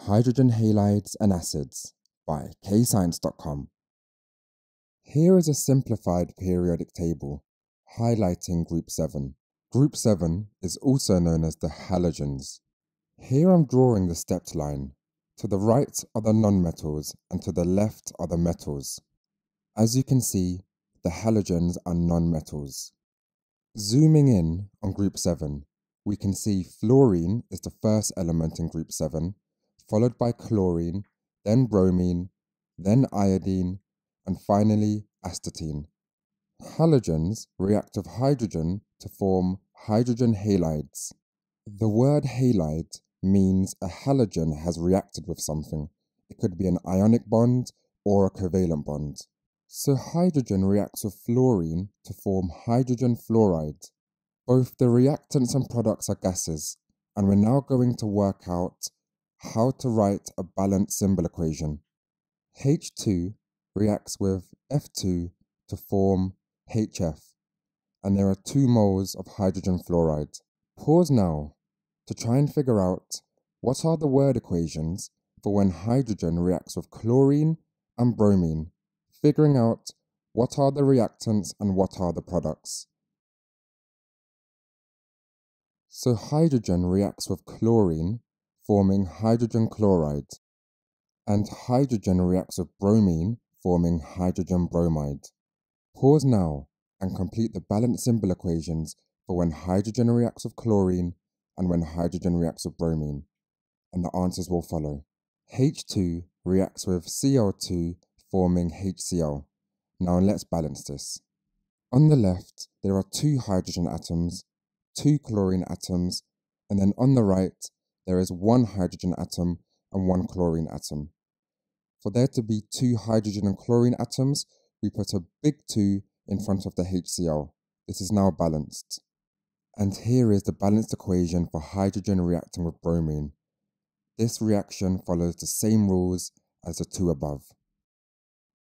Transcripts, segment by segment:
Hydrogen Halides and Acids by kayscience.com. Here is a simplified periodic table highlighting Group 7. Group 7 is also known as the halogens. Here I'm drawing the stepped line. To the right are the nonmetals and to the left are the metals. As you can see, the halogens are nonmetals. Zooming in on Group 7, we can see fluorine is the first element in Group 7 followed by chlorine, then bromine, then iodine, and finally astatine. Halogens react with hydrogen to form hydrogen halides. The word halide means a halogen has reacted with something. It could be an ionic bond or a covalent bond. So hydrogen reacts with fluorine to form hydrogen fluoride. Both the reactants and products are gases, and we're now going to work out how to write a balanced symbol equation. H2 reacts with F2 to form HF, and there are 2 moles of hydrogen fluoride. Pause now to try and figure out what are the word equations for when hydrogen reacts with chlorine and bromine, figuring out what are the reactants and what are the products. So hydrogen reacts with chlorine forming hydrogen chloride, and hydrogen reacts with bromine, forming hydrogen bromide. Pause now and complete the balanced symbol equations for when hydrogen reacts with chlorine and when hydrogen reacts with bromine, and the answers will follow. H2 reacts with Cl2, forming HCl. Now let's balance this. On the left, there are two hydrogen atoms, two chlorine atoms, and then on the right, there is one hydrogen atom and one chlorine atom. For there to be two hydrogen and chlorine atoms, we put a big 2 in front of the HCl. This is now balanced. And here is the balanced equation for hydrogen reacting with bromine. This reaction follows the same rules as the two above.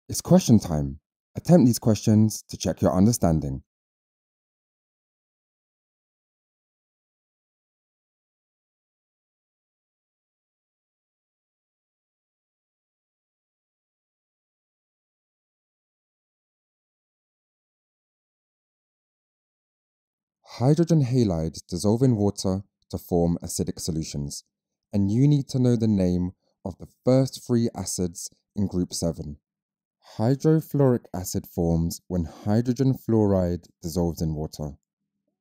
It's question time. Attempt these questions to check your understanding. Hydrogen halides dissolve in water to form acidic solutions, and you need to know the name of the first three acids in group 7. Hydrofluoric acid forms when hydrogen fluoride dissolves in water.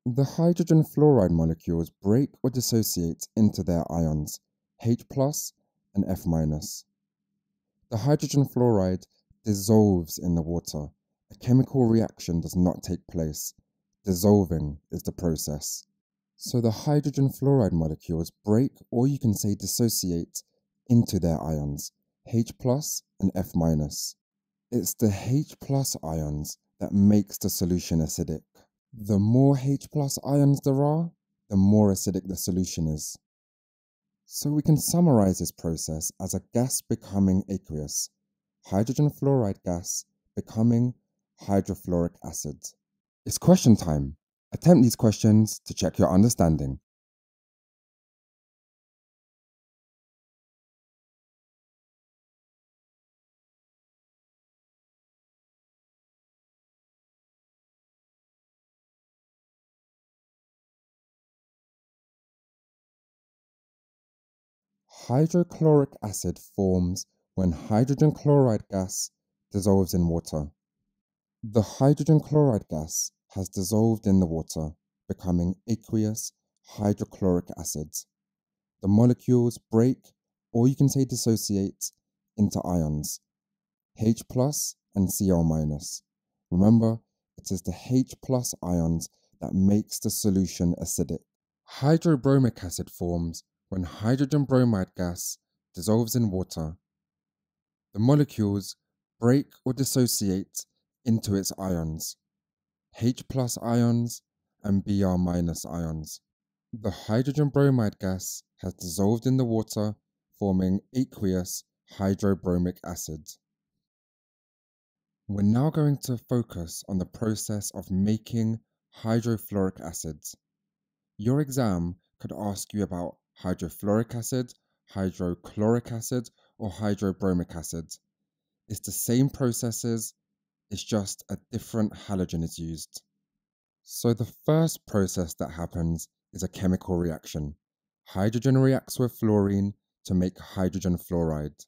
The hydrogen fluoride molecules break or dissociate into their ions, H plus and F minus. The hydrogen fluoride dissolves in the water. A chemical reaction does not take place Dissolving is the process. So the hydrogen fluoride molecules break, or you can say dissociate, into their ions, H plus and F minus. It's the H plus ions that makes the solution acidic. The more H plus ions there are, the more acidic the solution is. So we can summarize this process as a gas becoming aqueous, hydrogen fluoride gas becoming hydrofluoric acid. It's question time. Attempt these questions to check your understanding. Hydrochloric acid forms when hydrogen chloride gas dissolves in water. The hydrogen chloride gas has dissolved in the water, becoming aqueous hydrochloric acids. The molecules break, or you can say dissociate, into ions, H plus and Cl minus. Remember, it is the H plus ions that makes the solution acidic. Hydrobromic acid forms when hydrogen bromide gas dissolves in water. The molecules break or dissociate into its ions, H plus ions and Br minus ions. The hydrogen bromide gas has dissolved in the water, forming aqueous hydrobromic acid. We're now going to focus on the process of making hydrofluoric acids. Your exam could ask you about hydrofluoric acid, hydrochloric acid or hydrobromic acid. It's the same processes, it's just a different halogen is used. So the first process that happens is a chemical reaction. Hydrogen reacts with fluorine to make hydrogen fluoride.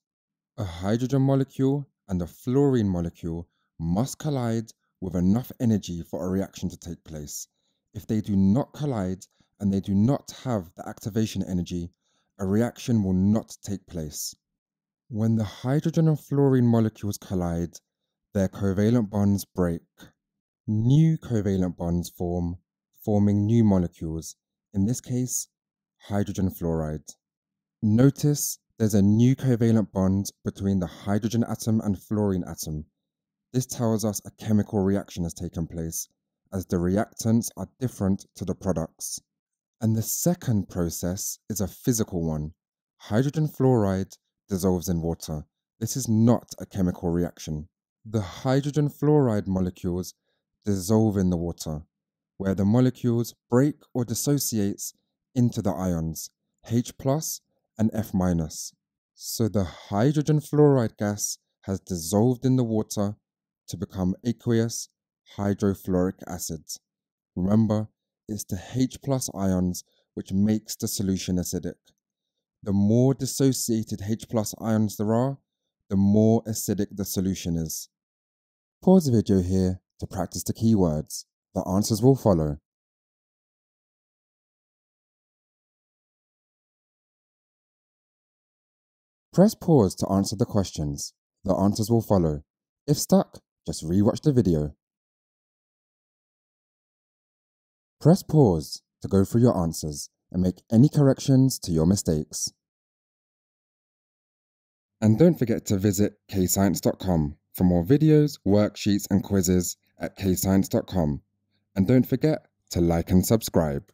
A hydrogen molecule and a fluorine molecule must collide with enough energy for a reaction to take place. If they do not collide and they do not have the activation energy, a reaction will not take place. When the hydrogen and fluorine molecules collide, their covalent bonds break. New covalent bonds form, forming new molecules, in this case, hydrogen fluoride. Notice there's a new covalent bond between the hydrogen atom and fluorine atom. This tells us a chemical reaction has taken place, as the reactants are different to the products. And the second process is a physical one. Hydrogen fluoride dissolves in water. This is not a chemical reaction. The hydrogen fluoride molecules dissolve in the water, where the molecules break or dissociates into the ions H plus and F minus. So the hydrogen fluoride gas has dissolved in the water to become aqueous hydrofluoric acid. Remember, it's the H plus ions which makes the solution acidic. The more dissociated H plus ions there are, the more acidic the solution is. Pause the video here to practice the keywords. The answers will follow. Press pause to answer the questions. The answers will follow. If stuck, just rewatch the video. Press pause to go through your answers and make any corrections to your mistakes. And don't forget to visit kayscience.com for more videos, worksheets, and quizzes at kayscience.com. And don't forget to like and subscribe.